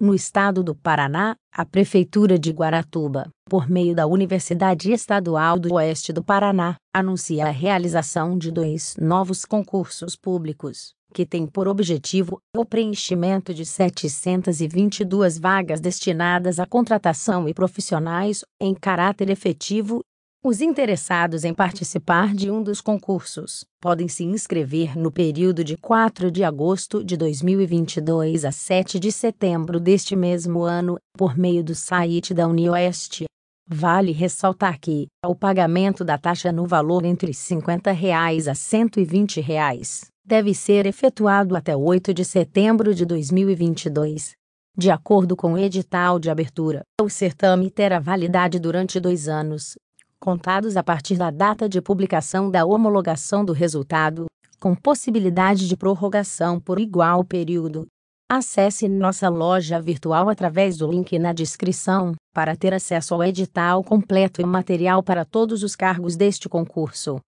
No estado do Paraná, a Prefeitura de Guaratuba, por meio da Universidade Estadual do Oeste do Paraná, anuncia a realização de dois novos concursos públicos, que têm por objetivo o preenchimento de 722 vagas destinadas à contratação e profissionais em caráter efetivo os interessados em participar de um dos concursos podem se inscrever no período de 4 de agosto de 2022 a 7 de setembro deste mesmo ano, por meio do site da Unioeste. Vale ressaltar que o pagamento da taxa no valor entre 50 reais a 120 reais deve ser efetuado até 8 de setembro de 2022. De acordo com o edital de abertura, o certame terá validade durante dois anos, contados a partir da data de publicação da homologação do resultado, com possibilidade de prorrogação por igual período. Acesse nossa loja virtual através do link na descrição para ter acesso ao edital completo e material para todos os cargos deste concurso.